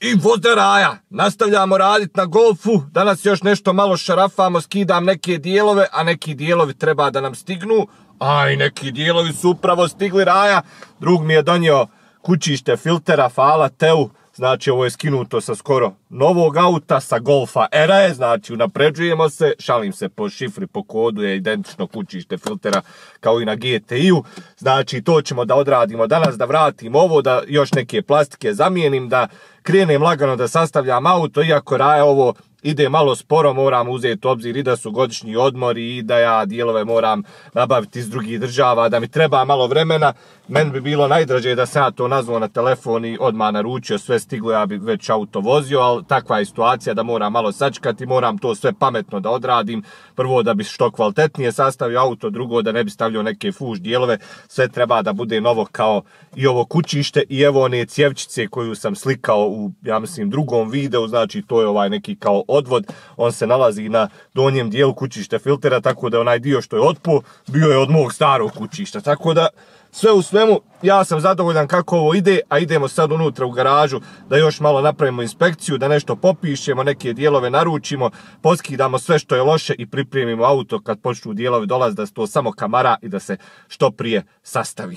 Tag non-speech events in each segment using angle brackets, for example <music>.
I raja, nastavljamo raditi na golfu, danas još nešto malo šarafamo, skidam neke dijelove, a neki dijelovi treba da nam stignu, a i neki dijelovi su upravo stigli raja, drug mi je donio kućište filtera, fala, teu, Znači ovo je skinuto sa skoro novog auta, sa Golfa RE, znači unapređujemo se, šalim se po šifri, po kodu je identično kućište filtera kao i na GTI-u. Znači to ćemo da odradimo danas, da vratim ovo, da još neke plastike zamijenim, da krenem lagano da sastavljam auto, iako raje ovo ide malo sporo, moram uzeti obzir i da su godišnji odmori i da ja dijelove moram nabaviti iz drugih država, da mi treba malo vremena. Meni bi bilo najdraže da sam ja to nazvao na telefon i odmah naručio, sve stiglo, ja bi već auto vozio, ali takva je situacija da moram malo sačekati, moram to sve pametno da odradim. Prvo da bi što kvalitetnije sastavio auto, drugo da ne bi stavljao neke fuš dijelove, sve treba da bude novo kao i ovo kućište i evo one cjevčice koju sam slikao u, ja mislim, drugom videu, znači to je ovaj neki kao odvod, on se nalazi na donjem dijelu kućišta filtera, tako da onaj dio što je otpo bio je od mog starog kućišta, tako da sve u svemu, ja sam zadovoljan kako ovo ide, a idemo sad unutra u garažu da još malo napravimo inspekciju, da nešto popišemo, neke dijelove naručimo, poskidamo sve što je loše i pripremimo auto kad počnu dijelovi dolaz da se to samo kamara i da se što prije sastavi.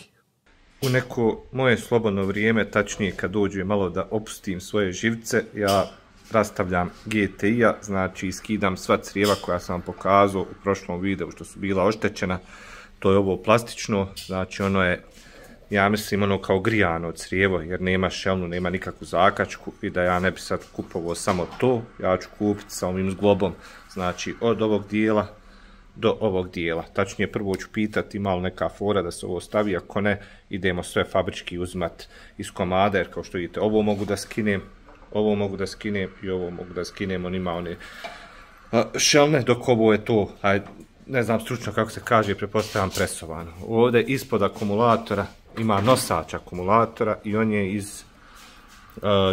U neko moje slobodno vrijeme, tačnije kad dođe malo da opustim svoje živce, ja rastavljam GTI-a, znači skidam sva crijeva koja sam vam pokazao u prošlom videu što su bila oštećena. To je ovo plastično, znači ono je, ja mislim ono kao grijano crijevo jer nema šelnu, nema nikakvu zakačku i da ja ne bi sad kupovao samo to, ja ću kupiti sa ovim zglobom, znači od ovog dijela do ovog dijela. Tačnije prvo ću pitati malo neka fora da se ovo stavi, ako ne idemo sve fabrički uzmat iz komada jer kao što vidite ovo mogu da skinem, ovo mogu da skinem i ovo mogu da skinem, on ima one šelne, dok ovo je to, ne znam stručno kako se kaže, prepostavljam presovano. Ovdje ispod akumulatora ima nosač akumulatora i on je iz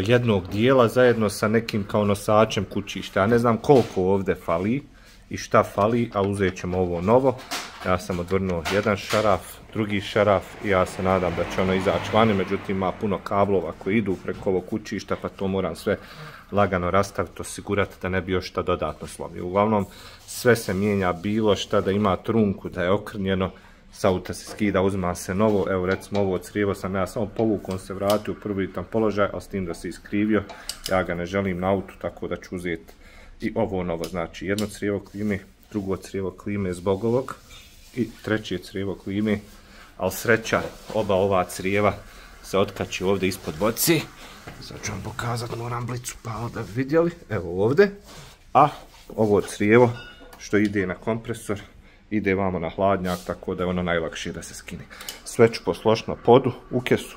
jednog dijela zajedno sa nekim kao nosačem kućišta. Ja ne znam koliko ovdje fali i šta fali, a uzet ćemo ovo novo. Ja sam odvrnuo jedan šaraf, drugi šaraf ja se nadam da će ono izaći vani, međutim ima puno kablova koji idu preko ovog kućišta pa to moram sve lagano rastaviti, osigurati da ne bi još šta dodatno slomio. Uglavnom sve se mijenja bilo šta da ima trunku, da je okrnjeno, s auta se skida, uzma se novo, evo recimo ovo crijevo sam ja samo povukom se vratio u prvi tam položaj, ali s tim da se iskrivio, ja ga ne želim na autu, tako da ću uzeti i ovo novo, znači jedno crijevo klime, drugo crijevo klime zbog ovog i treće crijevo klime, ali sreća, oba ova crijeva se otkači ovdje ispod boci. Sad ću vam pokazati, moram blicu pa da vidjeli, evo ovdje. A ovo crijevo što ide na kompresor, ide vamo na hladnjak, tako da je ono najlakše da se skine. Sve ću poslošno podu, u kesu,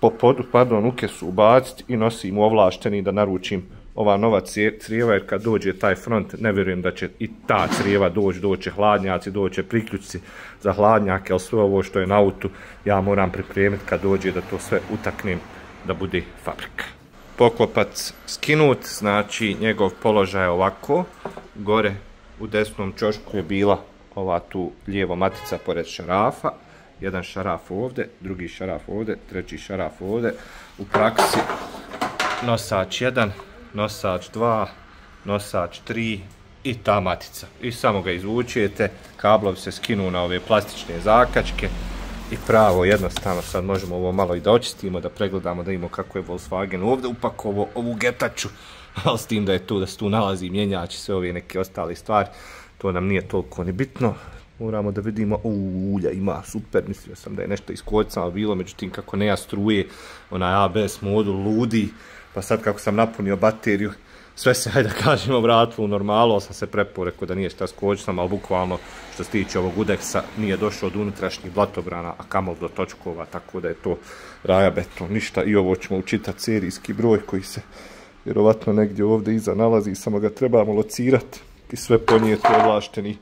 po podu, pardon, u kesu ubaciti i nosim u ovlašteni da naručim ova nova crijeva, jer kad dođe taj front, ne vjerujem da će i ta crijeva doći, doće hladnjaci, doće priključci za hladnjake, ali sve ovo što je na autu, ja moram pripremiti kad dođe da to sve utaknem da bude fabrika. Poklopac skinut, znači njegov položaj je ovako, gore u desnom čošku je bila ova tu lijevo matica pored šarafa, jedan šaraf ovdje, drugi šaraf ovdje, treći šaraf ovdje, u praksi nosač jedan, nosač 2, nosač 3 i ta matica. I samo ga izvučujete, kablovi se skinu na ove plastične zakačke i pravo jednostavno sad možemo ovo malo i da očistimo, da pregledamo da imamo kako je Volkswagen ovdje upakovo ovu getaču, <laughs> ali s tim da je tu, da se tu nalazi mjenjač i sve ove neke ostale stvari, to nam nije toliko ni bitno. Moramo da vidimo, u, ulja ima, super, mislio sam da je nešto iskocano bilo, međutim kako ne ja struje, onaj ABS modul ludi, pa sad kako sam napunio bateriju, sve se, hajde da kažemo, vratilo u normalu, sam se preporekao da nije šta s kočicama, ali bukvalno što se tiče ovog udeksa nije došao od unutrašnjih blatobrana, a kamol do točkova, tako da je to raja beton, ništa. I ovo ćemo učitati serijski broj koji se vjerovatno negdje ovdje iza nalazi, samo ga trebamo locirati i sve ponijeti ovlašteni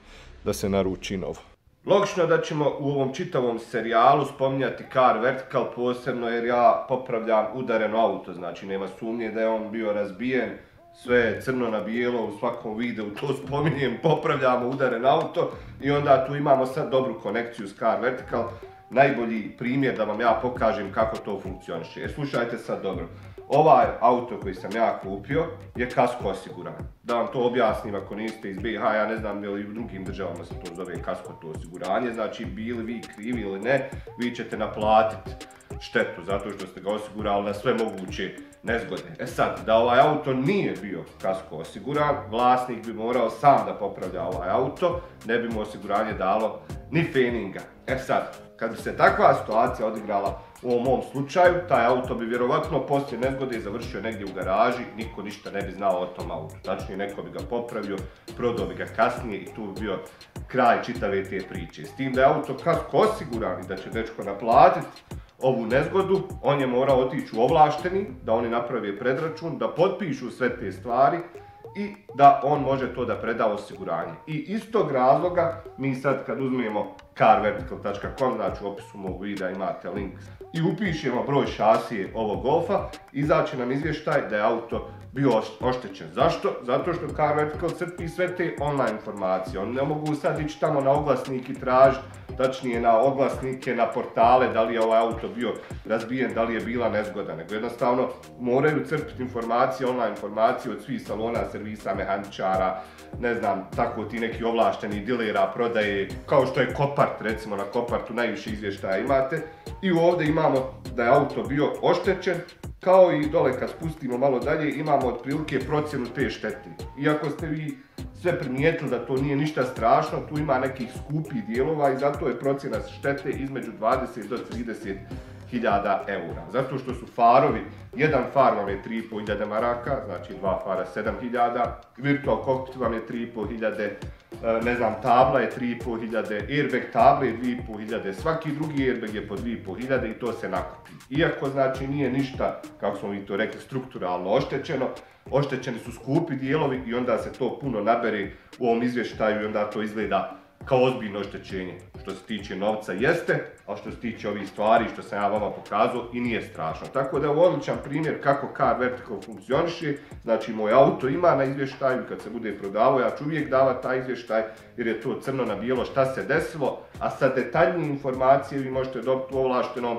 da se naruči novo. Logično da ćemo u ovom čitavom serijalu spominjati Car Vertical posebno jer ja popravljam udareno auto, znači nema sumnje da je on bio razbijen, sve je crno na bijelo u svakom videu, to spominjem, <laughs> popravljamo udaren auto i onda tu imamo sad dobru konekciju s Car Vertical, najbolji primjer da vam ja pokažem kako to funkcioniše. E, slušajte sad dobro, ovaj auto koji sam ja kupio je kasko osiguran. Da vam to objasnim ako niste iz BiH, ja ne znam li u drugim državama se to zove kasko to osiguranje, znači bili vi krivi ili ne, vi ćete naplatiti štetu zato što ste ga osigurali na sve moguće nezgode. E sad, da ovaj auto nije bio kasko osiguran, vlasnik bi morao sam da popravlja ovaj auto, ne bi mu osiguranje dalo ni feninga. E sad, kad bi se takva situacija odigrala u ovom mom slučaju, taj auto bi vjerovatno poslije nezgode završio negdje u garaži, niko ništa ne bi znao o tom autu. Tačnije, neko bi ga popravio, prodao bi ga kasnije i tu bi bio kraj čitave te priče. S tim da je auto kasko osiguran i da će dečko naplatiti ovu nezgodu, on je morao otići u ovlašteni, da oni naprave predračun, da potpišu sve te stvari i da on može to da preda osiguranje. I iz tog razloga mi sad kad uzmemo carvertical.com, znači u opisu mog videa imate link i upišemo broj šasije ovog Golfa, izaće nam izvještaj da je auto bio oštećen. Zašto? Zato što Car Vertical crpi sve te online informacije. Oni ne mogu sad ići tamo na oglasnik i tražiti tačnije na oglasnike, na portale, da li je ovaj auto bio razbijen, da li je bila nezgoda, nego jednostavno moraju crpiti informacije, online informacije od svih salona, servisa, mehaničara, ne znam, tako ti neki ovlašteni dilera, prodaje, kao što je Kopart, recimo na Kopartu najviše izvještaja imate. I ovdje imamo da je auto bio oštećen, kao i dole kad spustimo malo dalje imamo otprilike procjenu te štete. Iako ste vi sve primijetili da to nije ništa strašno, tu ima nekih skupih dijelova i zato je procjena štete između 20 do 30 hiljada eura. Zato što su farovi, jedan far vam je 3.500 maraka, znači dva fara 7.000, virtual cockpit vam je 3.500, e, ne znam, tabla je 3.500, airbag table je 2.500, svaki drugi airbag je po 2.500 i to se nakupi. Iako znači nije ništa, kako smo mi to rekli, strukturalno oštećeno, oštećeni su skupi dijelovi i onda se to puno nabere u ovom izvještaju i onda to izgleda kao ozbiljno oštećenje. Što se tiče novca jeste, a što se tiče ovih stvari što sam ja vama pokazao i nije strašno. Tako da je odličan primjer kako Car Vertical funkcioniše. Znači moj auto ima na izvještaju, kad se bude prodavao ja ću uvijek davati taj izvještaj jer je to crno na bijelo šta se desilo, a sa detaljnije informacije vi možete dobiti u ovlaštenom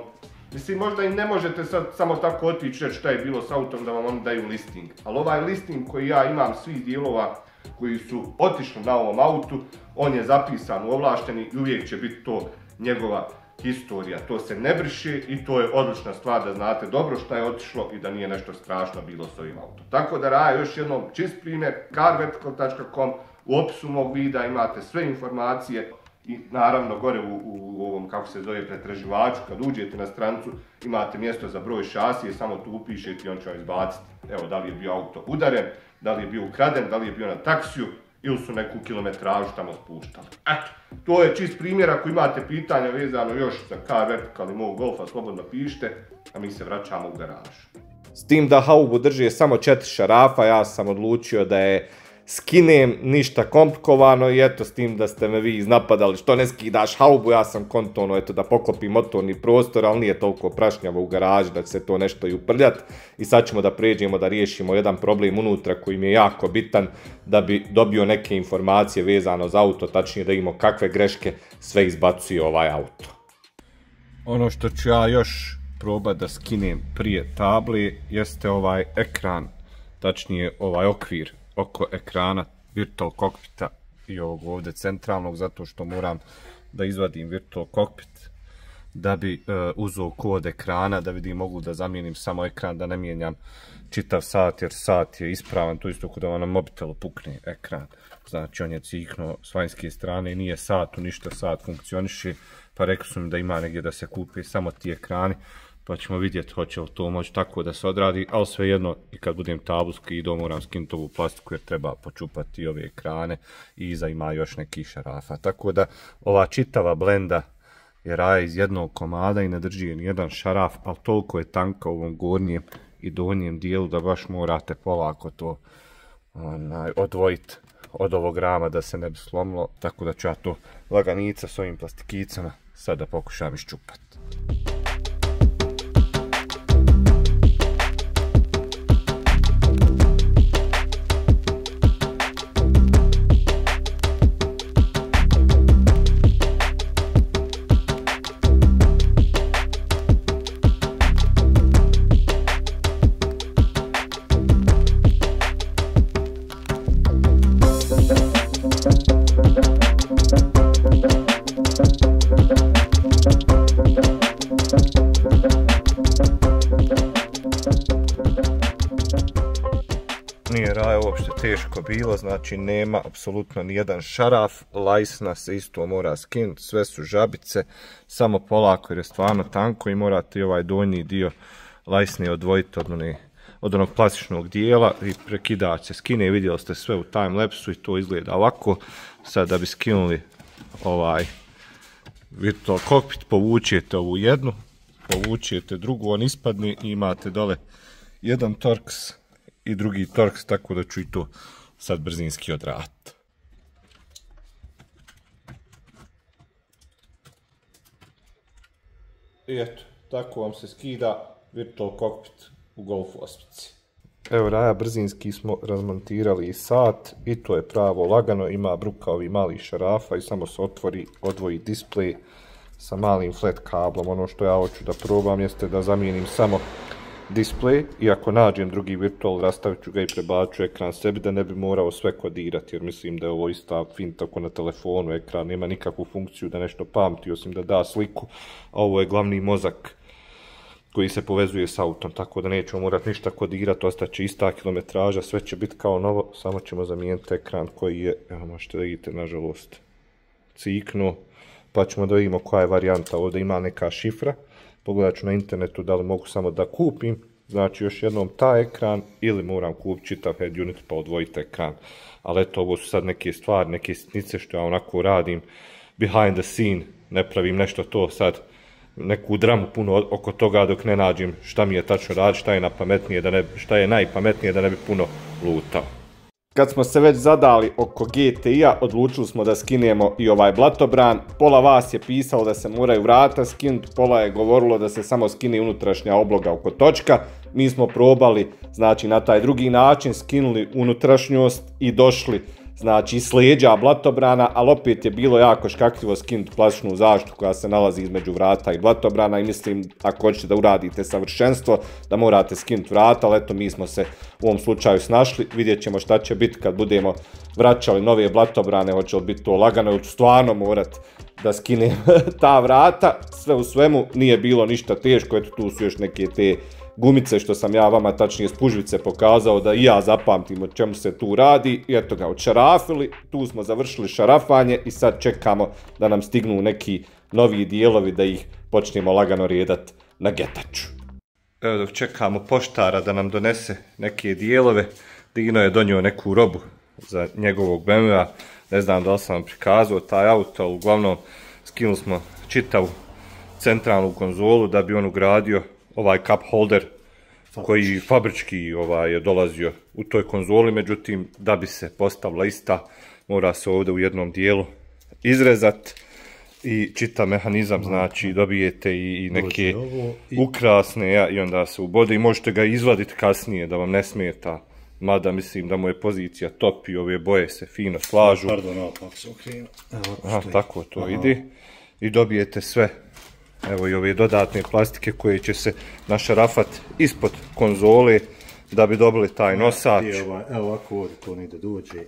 Mislim, možda i ne možete sad samo tako otići reći šta je bilo s autom da vam oni daju listing. Ali ovaj listing koji ja imam svih dijelova koji su otišli na ovom autu, on je zapisan u ovlašteni i uvijek će biti to njegova historija. To se ne briše i to je odlična stvar da znate dobro šta je otišlo i da nije nešto strašno bilo s ovim autom. Tako da raja još jednom čist primjer carvertical.com u opisu mog videa imate sve informacije i naravno gore u, ovom, kako se zove, pretraživaču, kad uđete na strancu, imate mjesto za broj šasije, samo tu upišete i on će vam izbaciti. Evo, da li je bio auto udaren, da li je bio ukraden, da li je bio na taksiju, ili su neku kilometražu tamo spuštali. Eto, to je čist primjer, ako imate pitanja vezano još za car vertical i mog golfa, slobodno pišite, a mi se vraćamo u garažu. S tim da haubu drži samo četiri šarafa, ja sam odlučio da je skinem, ništa komplikovano i eto s tim da ste me vi iznapadali što ne skidaš haubu, ja sam kontono eto da poklopim motorni prostor, ali nije toliko prašnjavo u garaži da će se to nešto i uprljat. I sad ćemo da pređemo da riješimo jedan problem unutra koji mi je jako bitan da bi dobio neke informacije vezano za auto, tačnije da imamo kakve greške sve izbacuje ovaj auto. Ono što ću ja još probati da skinem prije tabli jeste ovaj ekran, tačnije ovaj okvir oko ekrana Virtual Cockpita i ovog ovdje centralnog, zato što moram da izvadim Virtual Cockpit da bi uh, uzeo kod ekrana, da vidim mogu da zamijenim samo ekran, da ne mijenjam čitav sat, jer sat je ispravan, to isto kod na mobitelu pukne ekran. Znači on je ciknuo s vanjske strane, nije sat, ništa sat funkcioniše, pa rekao sam da ima negdje da se kupi samo ti ekrani pa ćemo vidjeti hoće li to moći tako da se odradi, ali svejedno i kad budem tablu skidao moram skinuti ovu plastiku jer treba počupati ove ekrane i iza ima još neki šarafa. Tako da ova čitava blenda je raja iz jednog komada i ne drži ni jedan šaraf, ali toliko je tanka u ovom gornjem i donjem dijelu da baš morate polako to odvojiti od ovog rama da se ne bi slomilo, tako da ću ja to laganica s ovim plastikicama sada pokušam iščupati. Teško bilo, znači nema apsolutno nijedan šaraf, lajsna se isto mora skinuti, sve su žabice, samo polako jer je stvarno tanko i morate i ovaj donji dio lajsne odvojiti od, od onog plastičnog dijela i prekidač se. Skine, vidjeli ste sve u timelapsu i to izgleda ovako, sad da bi skinuli ovaj virtual cockpit, povučete ovu jednu, povučete drugu, on ispadne i imate dole jedan Torx i drugi Torx, tako da ću i to sad brzinski odraditi. I eto, tako vam se skida Virtual Cockpit u Golf ospici. Evo Raja brzinski smo razmontirali i sat i to je pravo lagano, ima bruka ovi mali šarafa i samo se otvori, odvoji display sa malim flat kablom. Ono što ja hoću da probam jeste da zamijenim samo display i ako nađem drugi virtual rastavit ću ga i prebaču ekran sebi da ne bi morao sve kodirati jer mislim da je ovo ista finta ako na telefonu ekran nema nikakvu funkciju da nešto pamti osim da da sliku. A ovo je glavni mozak koji se povezuje s autom, tako da nećemo morati ništa kodirati, ostaće ista kilometraža, sve će biti kao novo, samo ćemo zamijeniti ekran koji je, evo možete da vidite, nažalost, ciknuo, pa ćemo da vidimo koja je varijanta, ovdje ima neka šifra, pogledat ću na internetu da li mogu samo da kupim, znači još jednom taj ekran ili moram kupiti čitav head unit pa odvojiti ekran. Ali eto, ovo su sad neke stvari, neke sitnice što ja onako radim behind the scene, ne pravim nešto to sad neku dramu puno oko toga dok ne nađem šta mi je tačno raditi, šta je, napametnije da ne, šta je najpametnije da ne bi puno lutao. Kad smo se već zadali oko GTI-a, odlučili smo da skinemo i ovaj blatobran. Pola vas je pisalo da se moraju vrata skinuti, pola je govorilo da se samo skine unutrašnja obloga oko točka. Mi smo probali, znači na taj drugi način, skinuli unutrašnjost i došli znači s blatobrana, ali opet je bilo jako škakljivo skinuti plastičnu zaštitu koja se nalazi između vrata i blatobrana i mislim ako hoćete da uradite savršenstvo da morate skinuti vrata, ali eto mi smo se u ovom slučaju snašli, vidjet ćemo šta će biti kad budemo vraćali nove blatobrane, hoće li biti to lagano ili stvarno morat da skine <laughs> ta vrata, sve u svemu nije bilo ništa teško, eto tu su još neke te gumice što sam ja vama tačnije spužvice pokazao da i ja zapamtim o čemu se tu radi i eto ga odšarafili, tu smo završili šarafanje i sad čekamo da nam stignu neki novi dijelovi da ih počnemo lagano redat na getaču. Evo dok čekamo poštara da nam donese neke dijelove, Dino je donio neku robu za njegovog BMW-a, ne znam da li sam vam prikazao taj auto, uglavnom skinuli smo čitavu centralnu konzolu da bi on ugradio ovaj cup holder koji fabrički ovaj, je dolazio u toj konzoli, međutim da bi se postavila ista mora se ovdje u jednom dijelu izrezat i čita mehanizam, znači dobijete i neke ukrasne i onda se ubode i možete ga izvaditi kasnije da vam ne smeta. Mada mislim da mu je pozicija top i ove boje se fino slažu. Pardon, se tako to ide. I dobijete sve Evo i ove dodatne plastike koje će se našarafat ispod konzole da bi dobili taj nosač. Evo ovako ovdje to ne dođe.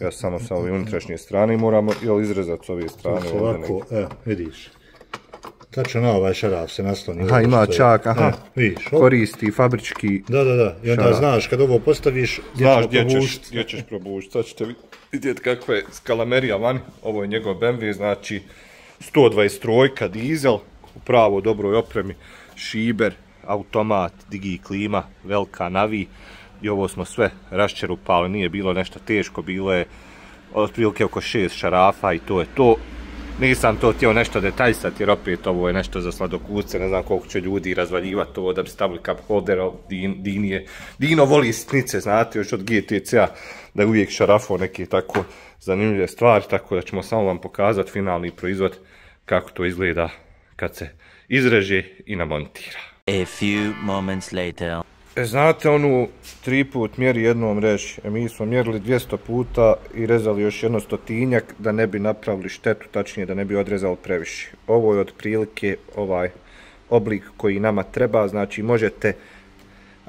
Ja samo sa ove unutrašnje strane moramo jel, izrezati s ove strane. Ovako, evo, vidiš. Tačno na ovaj šaraf se nasloni. Aha, ima čak, aha. E, vidiš, koristi fabrički Da, da, da. I onda znaš kad ovo postaviš, znaš gdje ćeš, gdje ćeš probušiti. Sad ćete vidjeti kakva je skalamerija vani. Ovo je njegov BMW, znači 123 dizel u pravo dobroj opremi, šiber, automat, digi klima, velika navi i ovo smo sve raščerupali, nije bilo nešto teško, bilo je otprilike oko 6 šarafa i to je to. Nisam to htio nešto detaljsati jer opet ovo je nešto za sladokuce, ne znam koliko će ljudi razvaljivati ovo da bi stavili cup holder, Dino voli znate, još od GTC-a da uvijek šarafo neke tako zanimljive stvari, tako da ćemo samo vam pokazati finalni proizvod kako to izgleda kad se izreže i namontira. A few moments later. E, znate onu tri put mjeri jednom reći, e, mi smo mjerili 200 puta i rezali još jedno stotinjak da ne bi napravili štetu, tačnije da ne bi odrezali previše. Ovo je otprilike ovaj oblik koji nama treba, znači možete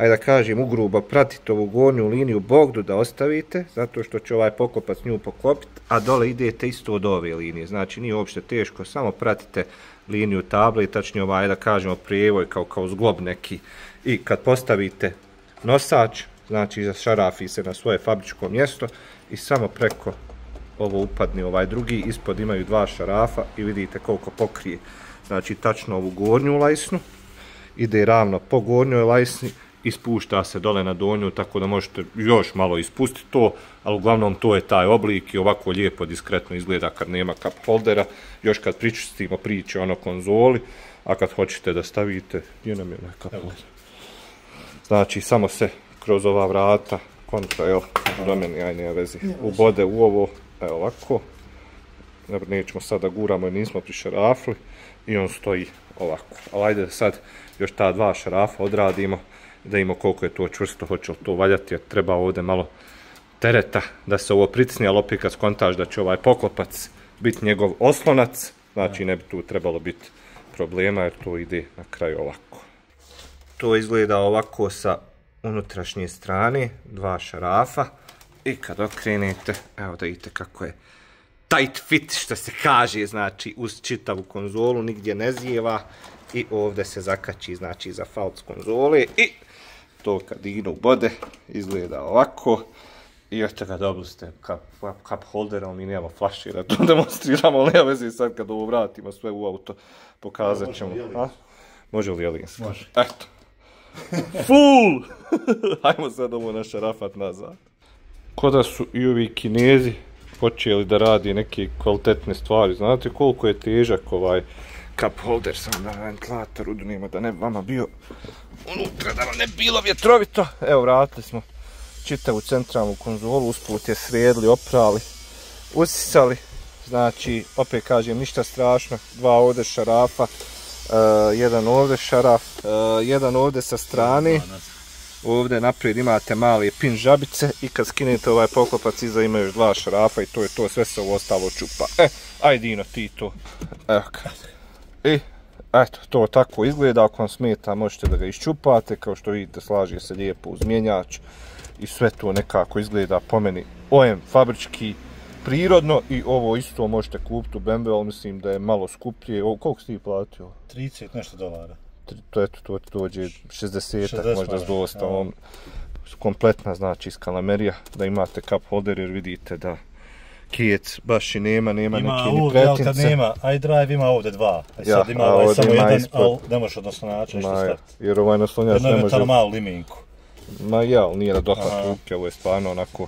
ajde da kažem ugrubo pratite ovu gornju liniju Bogdu da ostavite, zato što će ovaj pokopac nju poklopiti, a dole idete isto od ove linije, znači nije uopšte teško, samo pratite liniju table i tačnije ovaj, da kažemo, prijevoj kao, kao zglob neki i kad postavite nosač, znači zašarafi se na svoje fabričko mjesto i samo preko ovo upadne ovaj drugi, ispod imaju dva šarafa i vidite koliko pokrije. Znači tačno ovu gornju lajsnu, ide ravno po gornjoj lajsni i spušta se dole na donju, tako da možete još malo ispustiti to, ali uglavnom to je taj oblik i ovako lijepo diskretno izgleda kad nema cup holdera, još kad pričistimo priče ono konzoli, a kad hoćete da stavite, gdje nam je onaj cup holder? Znači, samo se kroz ova vrata, kontra, evo, do meni, aj nema vezi, ubode u ovo, evo ovako, nećemo sad da guramo jer nismo prišarafli i on stoji ovako. Ali ajde sad još ta dva šarafa odradimo da imamo koliko je to čvrsto, hoće li to valjati, jer treba ovdje malo tereta da se ovo pritisne, ali opet kad skontaš da će ovaj poklopac biti njegov oslonac, znači ne bi tu trebalo biti problema jer to ide na kraju ovako. To izgleda ovako sa unutrašnje strane, dva šarafa i kad okrenete, evo da vidite kako je tight fit što se kaže, znači uz čitavu konzolu, nigdje ne zijeva i ovdje se zakači znači za falc konzole i to kad ide u bode izgleda ovako i eto ga dobili ste cup, cup holder, ali mi nemamo flaši da to <laughs> demonstriramo, ali nema veze sad kad ovo vratimo sve u auto pokazat ćemo. A? Može li jelinski? Može. Eto. <laughs> Full! <laughs> Hajmo sad ovo naša rafat nazad. Koda su i ovi kinezi počeli da radi neke kvalitetne stvari. Znate koliko je težak ovaj cup holder sam da nema da ne vama bio unutra, da vam ne bilo vjetrovito. Evo, vratili smo čitavu centralnu konzolu, usput je sredili, oprali, usisali. Znači, opet kažem, ništa strašno, dva ovdje šarafa, uh, jedan ovdje šaraf, uh, jedan ovdje sa strane. Ovdje naprijed imate male pin žabice i kad skinete ovaj poklopac iza ima još dva šarafa i to je to, sve se ovo ostalo čupa. E, ajde Dino, ti to. Evo ga. I, eto, to tako izgleda, ako vam smeta možete da ga iščupate, kao što vidite slaže se lijepo uz mjenjač. I sve to nekako izgleda po meni ojem fabrički, prirodno. I ovo isto možete kupiti u Bembe, ali mislim da je malo skuplje. O, koliko si ti platio? 30 nešto dolara. to eto to dođe 60, 60 možda s dostavom. kompletna znači iz kalamerija da imate cup holder jer vidite da kijec baš i nema, nema Ima neke ni ovdje, ali kad pretince. nema iDrive ima ovdje dva. A Ja, sad ima a ovaj ovdje samo ima jedan, ispod. ali ne možeš odnosno naći nešto staviti. jer ovaj naslonjač Jedno ne je može... metalo malu liminku. Ma ja, ali nije na dohvat ruke, ovo je stvarno onako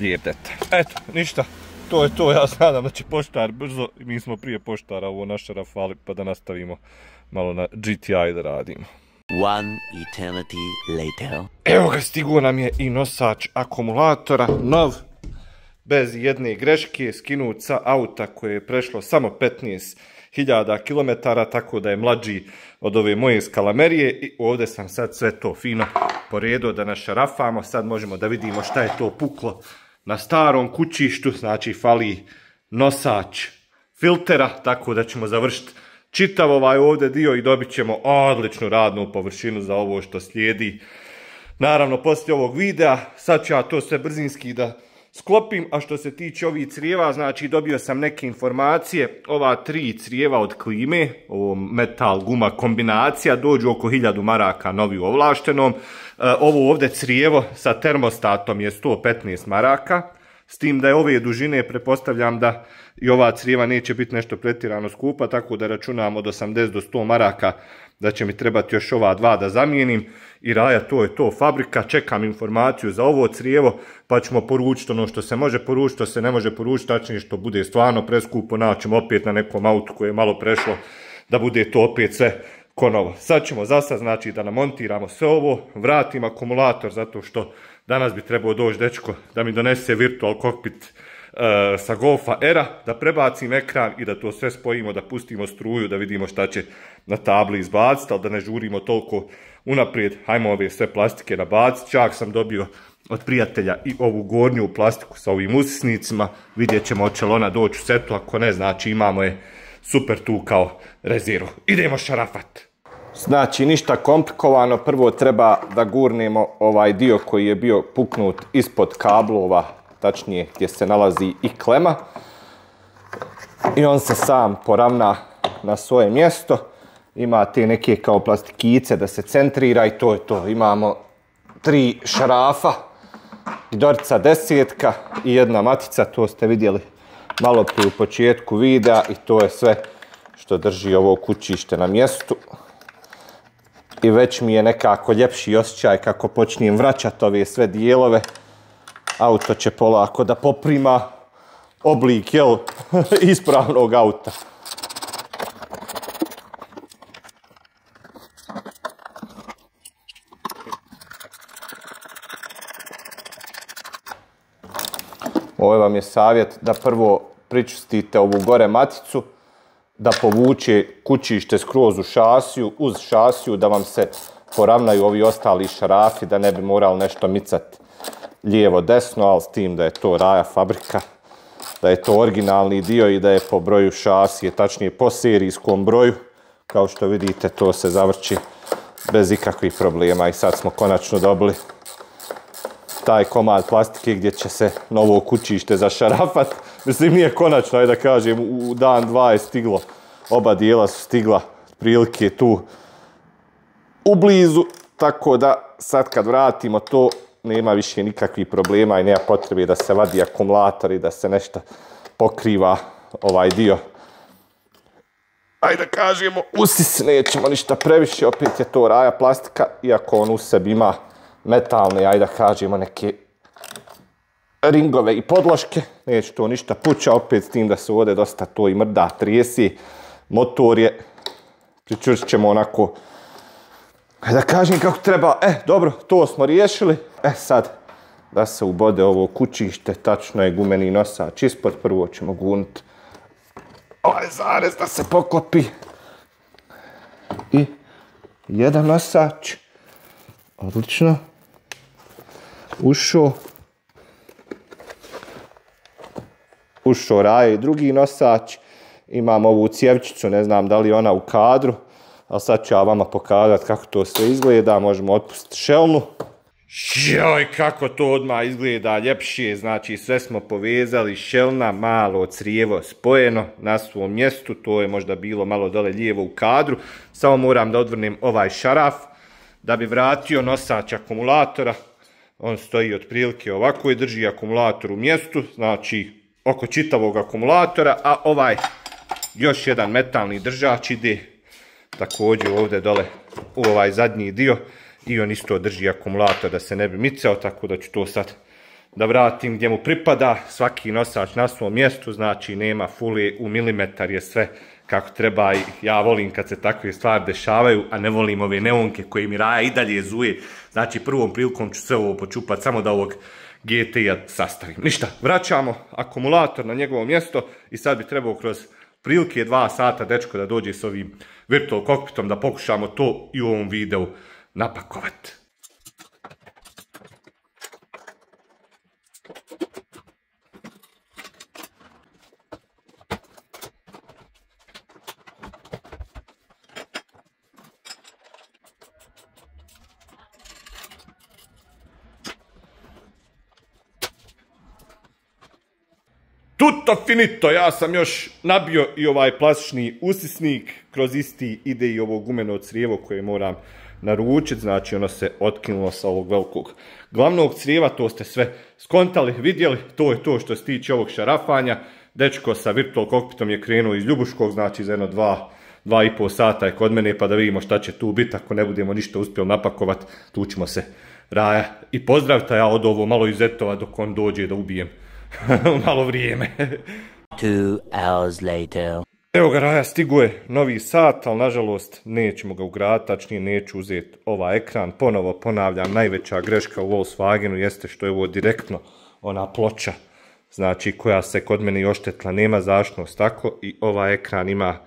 lijep detalj. Eto, ništa, to je to, ja nadam da će poštar brzo, mi smo prije poštara ovo naše rafali, pa da nastavimo malo na GTI da radimo. One eternity later. Evo ga, stigo nam je i nosač akumulatora, nov, bez jedne greške, skinut sa auta koje je prešlo samo 15.000 km, tako da je mlađi od ove moje skalamerije i ovdje sam sad sve to fino poredo da našarafamo, sad možemo da vidimo šta je to puklo na starom kućištu, znači fali nosač filtera, tako da ćemo završiti čitav ovaj ovdje dio i dobit ćemo odličnu radnu površinu za ovo što slijedi. Naravno, poslije ovog videa, sad ću ja to sve brzinski da sklopim, a što se tiče ovih crijeva, znači dobio sam neke informacije, ova tri crijeva od klime, ovo metal guma kombinacija, dođu oko 1000 maraka novi ovlaštenom, E, ovo ovdje crijevo sa termostatom je 115 maraka, s tim da je ove dužine, prepostavljam da i ova crijeva neće biti nešto pretjerano skupa, tako da računam od 80 do 100 maraka da će mi trebati još ova dva da zamijenim. I raja, to je to, fabrika, čekam informaciju za ovo crijevo, pa ćemo poručiti ono što se može poručiti, što se ne može poručiti, tačnije što bude stvarno preskupo, naćemo opet na nekom autu koje je malo prešlo, da bude to opet sve ko novo. Sad ćemo za sad, znači, da namontiramo sve ovo, vratim akumulator, zato što danas bi trebao doći dečko da mi donese virtual cockpit e, sa Golfa Era, da prebacim ekran i da to sve spojimo, da pustimo struju, da vidimo šta će na tabli izbaciti, ali da ne žurimo toliko unaprijed, hajmo ove sve plastike nabaciti, čak sam dobio od prijatelja i ovu gornju plastiku sa ovim usisnicima, vidjet ćemo hoće li doći u setu, ako ne, znači imamo je super tu kao rezervu. Idemo šarafat! Znači, ništa komplikovano, prvo treba da gurnemo ovaj dio koji je bio puknut ispod kablova, tačnije gdje se nalazi i klema. I on se sam poravna na svoje mjesto. Ima te neke kao plastikice da se centrira i to je to. Imamo tri šarafa, Dorica desetka i jedna matica, to ste vidjeli malo prije u početku videa i to je sve što drži ovo kućište na mjestu. I već mi je nekako ljepši osjećaj kako počnem vraćati ove sve dijelove. Auto će polako da poprima oblik, jel, <laughs> ispravnog auta. Ovo vam je savjet da prvo pričistite ovu gore maticu, da povuče kućište skroz u šasiju, uz šasiju, da vam se poravnaju ovi ostali šarafi, da ne bi morali nešto micati lijevo desno, ali s tim da je to raja fabrika, da je to originalni dio i da je po broju šasije, tačnije po serijskom broju, kao što vidite to se zavrći bez ikakvih problema i sad smo konačno dobili taj komad plastike gdje će se novo kućište zašarafat. Mislim, nije konačno, ajde da kažem, u dan dva je stiglo, oba dijela su stigla prilike tu u blizu, tako da sad kad vratimo to, nema više nikakvih problema i nema potrebe da se vadi akumulator i da se nešto pokriva ovaj dio. Ajde da kažemo, usis nećemo ništa previše, opet je to raja plastika, iako on u sebi ima metalne, ajde da kažemo, neke ringove i podloške. Neće to ništa puća, opet s tim da se ovdje dosta to i mrda, trijesi. Motor je, pričvršit ćemo onako, da kažem kako treba. E, dobro, to smo riješili. E sad, da se ubode ovo kućište, tačno je gumeni nosač ispod, prvo ćemo gunit ovaj zarez da se poklopi. I jedan nosač. Odlično. Ušao. Ušao raje i drugi nosač. Imam ovu cjevčicu, ne znam da li ona u kadru. Ali sad ću ja vama pokazati kako to sve izgleda. Možemo otpustiti šelnu. Joj, kako to odmah izgleda ljepše, znači sve smo povezali, šelna, malo crijevo spojeno na svom mjestu, to je možda bilo malo dole lijevo u kadru, samo moram da odvrnem ovaj šaraf, da bi vratio nosač akumulatora, on stoji otprilike ovako i drži akumulator u mjestu, znači oko čitavog akumulatora, a ovaj još jedan metalni držač ide također ovdje dole u ovaj zadnji dio, i on isto drži akumulator da se ne bi micao, tako da ću to sad da vratim gdje mu pripada. Svaki nosač na svom mjestu, znači nema fuli u milimetar je sve kako treba i ja volim kad se takve stvari dešavaju, a ne volim ove neonke koje mi raja i dalje zuje. Znači prvom prilikom ću sve ovo počupati samo da ovog GT-a sastavim. Ništa, vraćamo akumulator na njegovo mjesto i sad bi trebao kroz prilike dva sata dečko da dođe s ovim virtual kokpitom da pokušamo to i u ovom videu napakovati. Tutto finito, ja sam još nabio i ovaj plastični usisnik, kroz isti ide i ovo gumeno crijevo koje moram naručiti, znači ono se otkinulo sa ovog velikog glavnog crijeva, to ste sve skontali, vidjeli, to je to što se tiče ovog šarafanja. Dečko sa Virtual Cockpitom je krenuo iz Ljubuškog, znači za jedno dva, dva i pol sata je kod mene, pa da vidimo šta će tu biti, ako ne budemo ništa uspjeli napakovat, tu ćemo se raja i pozdraviti, a ja od ovo malo izetova dok on dođe da ubijem <laughs> malo vrijeme. Two hours later. Evo ga Raja, stigo je novi sat, ali nažalost nećemo ga ugraditi, tačnije neću uzeti ovaj ekran. Ponovo ponavljam, najveća greška u Volkswagenu jeste što je ovo direktno ona ploča, znači koja se kod mene oštetla, nema zaštnost tako i ovaj ekran ima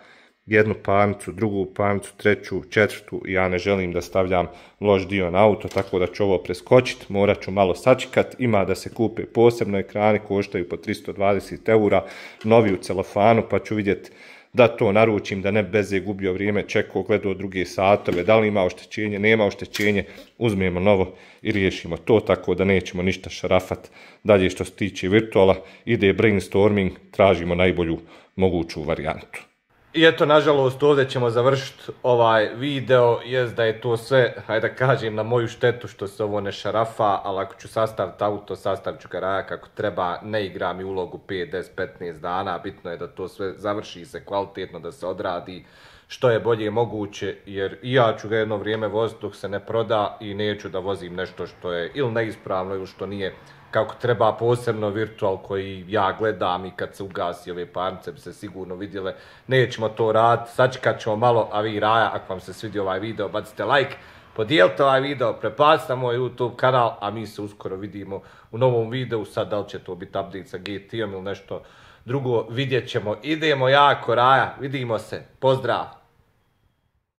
jednu parnicu, drugu parnicu, treću, četvrtu ja ne želim da stavljam loš dio na auto, tako da ću ovo preskočiti, morat ću malo sačekat, ima da se kupe posebno ekrani, koštaju po 320 eura, novi u celofanu, pa ću vidjeti da to naručim, da ne beze gubio vrijeme, čekao, gledao druge satove, da li ima oštećenje, nema oštećenje, uzmemo novo i riješimo to, tako da nećemo ništa šarafat dalje što se tiče virtuala, ide brainstorming, tražimo najbolju moguću varijantu. I eto, nažalost, ovdje ćemo završiti ovaj video, jest da je to sve, hajde da kažem, na moju štetu što se ovo ne šarafa, ali ako ću sastaviti auto, sastavit ću ga raja kako treba, ne igram i ulogu 5, 10, 15 dana, bitno je da to sve završi se kvalitetno, da se odradi što je bolje moguće, jer i ja ću ga jedno vrijeme voziti dok se ne proda i neću da vozim nešto što je ili neispravno ili što nije kako treba posebno virtual koji ja gledam i kad se ugasi ove parnice bi se sigurno vidjele. Nećemo to raditi, sačekat ćemo malo, a vi raja, ako vam se svidio ovaj video, bacite like, podijelite ovaj video, prepacite na moj YouTube kanal, a mi se uskoro vidimo u novom videu, sad da li će to biti update sa GT-om ili nešto drugo, vidjet ćemo. Idemo jako raja, vidimo se, pozdrav!